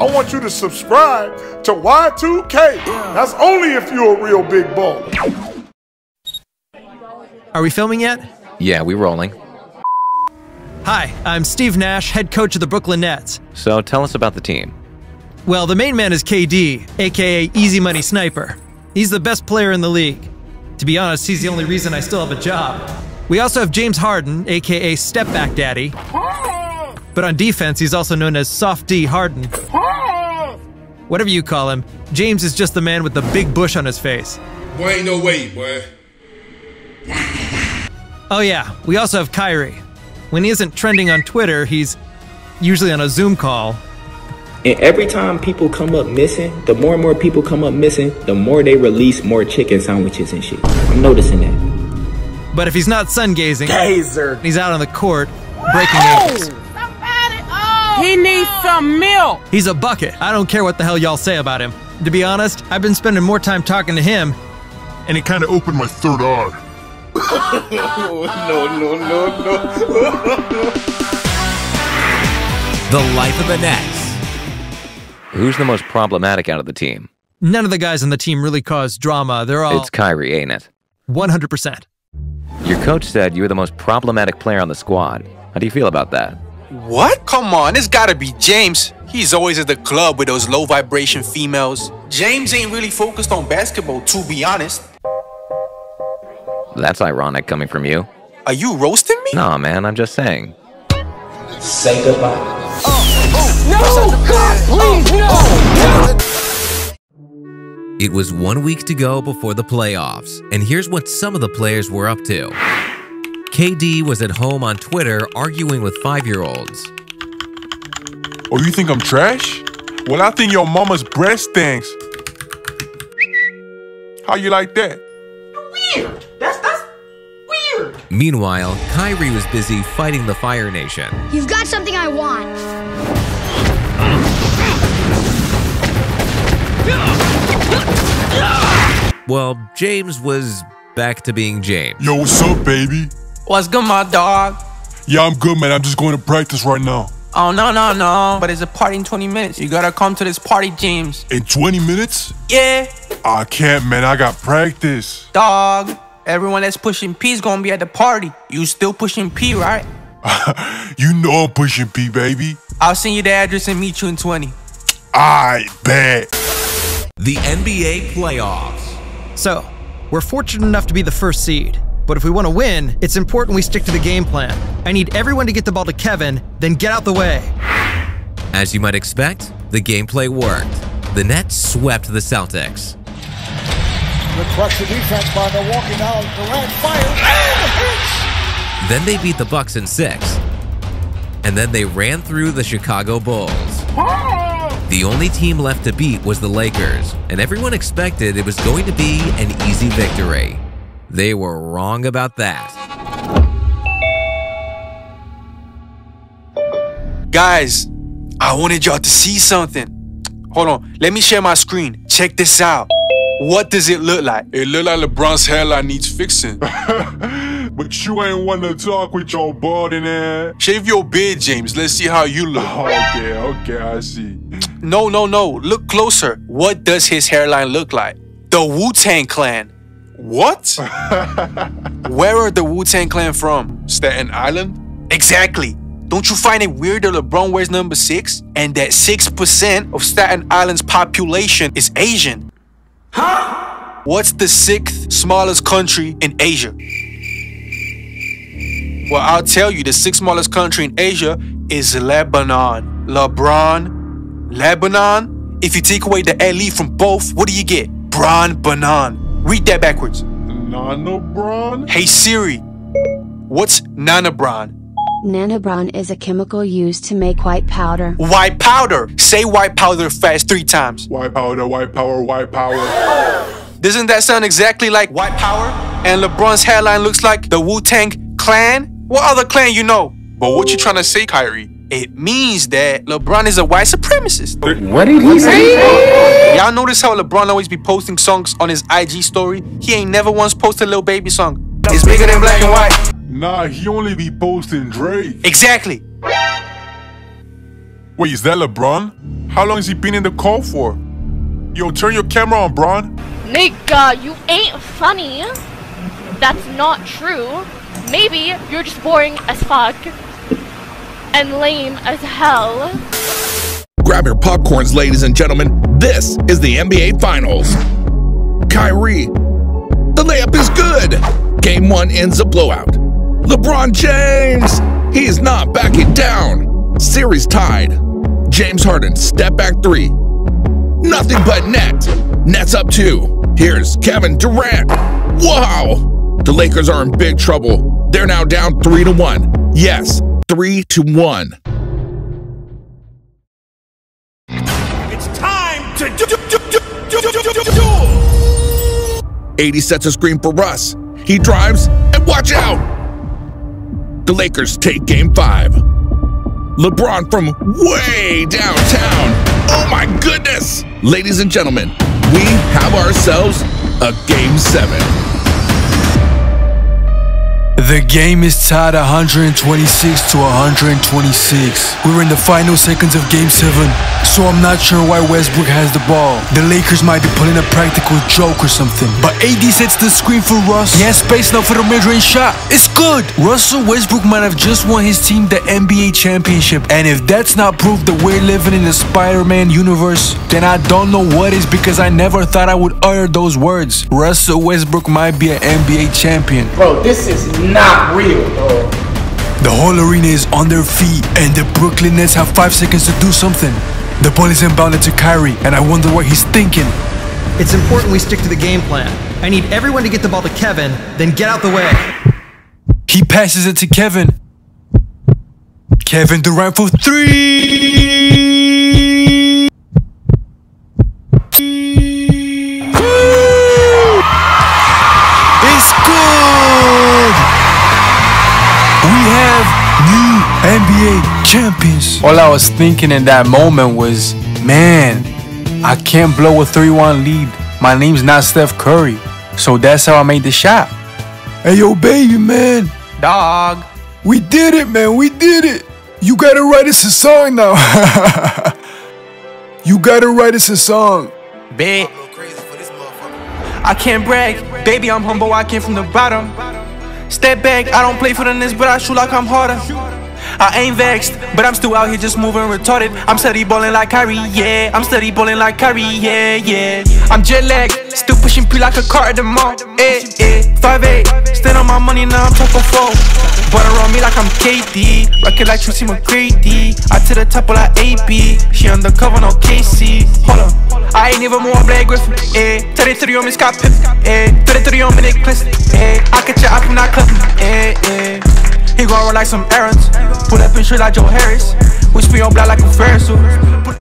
I want you to subscribe to Y2K. That's only if you're a real big baller. Are we filming yet? Yeah, we rolling. Hi, I'm Steve Nash, head coach of the Brooklyn Nets. So tell us about the team. Well, the main man is KD, aka Easy Money Sniper. He's the best player in the league. To be honest, he's the only reason I still have a job. We also have James Harden, aka Step Back Daddy. But on defense, he's also known as Soft D Harden. Whatever you call him, James is just the man with the big bush on his face. Boy, ain't no way, boy. Oh, yeah, we also have Kyrie. When he isn't trending on Twitter, he's usually on a Zoom call. And every time people come up missing, the more and more people come up missing, the more they release more chicken sandwiches and shit. I'm noticing that. But if he's not sun gazing, Gazer. he's out on the court breaking ankles. He needs some milk. He's a bucket. I don't care what the hell y'all say about him. To be honest, I've been spending more time talking to him, And it kind of opened my third eye. No, no, no, no. The life of the Nets. Who's the most problematic out of the team? none of the guys on the team really cause drama. They're all It's Kyrie, ain't it? 100%. Your coach said you were the most problematic player on the squad. How do you feel about that? What? Come on, it's gotta be James. He's always at the club with those low vibration females. James ain't really focused on basketball, to be honest. That's ironic coming from you. Are you roasting me? Nah, man, I'm just saying. Say goodbye. Oh, oh no, God please oh, no! It was one week to go before the playoffs, and here's what some of the players were up to. KD was at home on Twitter arguing with five year olds. Oh, you think I'm trash? Well, I think your mama's breast stinks. How you like that? Weird. That's that's weird. Meanwhile, Kyrie was busy fighting the Fire Nation. You've got something I want. Well, James was back to being James. Yo, what's up, baby? What's good, my dog? Yeah, I'm good, man. I'm just going to practice right now. Oh, no, no, no. But it's a party in 20 minutes. You gotta come to this party, James. In 20 minutes? Yeah, I can't, man. I got practice. dog. Everyone that's pushing P is gonna be at the party. You still pushing P, right? You know I'm pushing P, baby. I'll send you the address and meet you in 20. I bet. The NBA playoffs. So, we're fortunate enough to be the first seed. But if we want to win, it's important we stick to the game plan. I need everyone to get the ball to Kevin, then get out the way. As you might expect, the gameplay worked. The Nets swept the Celtics. Good pressure defense by Milwaukee now. Durant fires. Then they beat the Bucks in six. And then they ran through the Chicago Bulls. The only team left to beat was the Lakers, and everyone expected it was going to be an easy victory. They were wrong about that. Guys, I wanted y'all to see something. Hold on, let me share my screen. Check this out. What does it look like? It look like LeBron's hairline needs fixing. but you ain't want to talk with your bald in there. Shave your beard, James. Let's see how you look. Oh, okay, okay, I see. No, no, no. Look closer. What does his hairline look like? The Wu Tang Clan. What? Where are the Wu Tang Clan from? Staten Island? Exactly. Don't you find it weird that LeBron wears number six and that 6% of Staten Island's population is Asian? Huh? What's the sixth smallest country in Asia? Well, I'll tell you, the sixth smallest country in Asia is Lebanon. LeBron, Lebanon. If you take away the LE from both, what do you get? Bron Banan. Read that backwards. Nanobron? Hey Siri, what's nanobron? Nanobron is a chemical used to make white powder. White powder. Say white powder fast three times. White powder, white power, white power. Doesn't that sound exactly like white power? And LeBron's hairline looks like the Wu Tang clan? What other clan you know? But what you trying to say, Kyrie? It means that LeBron is a white supremacist. What did he say? Y'all notice how LeBron always be posting songs on his IG story? He ain't never once posted a Lil Baby song. It's bigger than black and white. Nah, he only be posting Drake. Exactly. Wait, is that LeBron? How long has he been in the call for? Yo, turn your camera on, Bron. Nigga, you ain't funny. That's not true. Maybe you're just boring as fuck. And lame as hell. Grab your popcorns, ladies and gentlemen. This is the NBA Finals. Kyrie. The layup is good. Game one ends a blowout. LeBron James. He's not backing down. Series tied. James Harden, step back three. Nothing but net. Nets up two. Here's Kevin Durant. Wow! The Lakers are in big trouble. They're now down three to one. Yes, three to one. It's time to do, do, do, do, do, do, do, do. AD sets a screen for Russ. He drives, and watch out! The Lakers take game five. LeBron from way downtown. Oh my goodness! Ladies and gentlemen, we have ourselves a game seven. The game is tied 126 to 126. We're in the final seconds of game 7, so I'm not sure why Westbrook has the ball. The Lakers might be pulling a practical joke or something. But AD sets the screen for Russ. He has space now for the mid-range shot. It's good! Russell Westbrook might have just won his team the NBA championship. And if that's not proof that we're living in the Spider-Man universe, then I don't know what is because I never thought I would utter those words. Russell Westbrook might be an NBA champion. Bro, this is not real, bro. The whole arena is on their feet, and the Brooklyn Nets have five seconds to do something. The ball is inbounded to Kyrie, and I wonder what he's thinking. It's important we stick to the game plan. I need everyone to get the ball to Kevin, then get out the way. He passes it to Kevin. Kevin Durant for three. Champions. All I was thinking in that moment was, man, I can't blow a 3-1 lead. My name's not Steph Curry. So that's how I made the shot. Hey yo, baby, man. Dog. We did it, man. We did it. You gotta write us a song now. you gotta write us a song. Bet. I can't brag, baby, I'm humble, I came from the bottom. Step back, I don't play for the Nets, but I shoot like I'm Harden. I ain't vexed, but I'm still out here just moving retarded. I'm steady ballin' like Kyrie, yeah. I'm steady ballin' like Kyrie, yeah, yeah. I'm jet lagged, still pushing P like a car at the mall. Eh, eh, 5'8, stand on my money now, I'm choco four. Butter on me like I'm KD, rocket like Tracy McGrady. I to the top of like AB, she undercover, no KC. Hold up. I ain't even more Blake Griffin, eh 33 on me Scott Pippen, eh 33 on me Nick Cliston, eh I catch ya, I clip eh, eh He gon' run like some errands, put up in shit like Joe Harris. We spin on black like a Ferris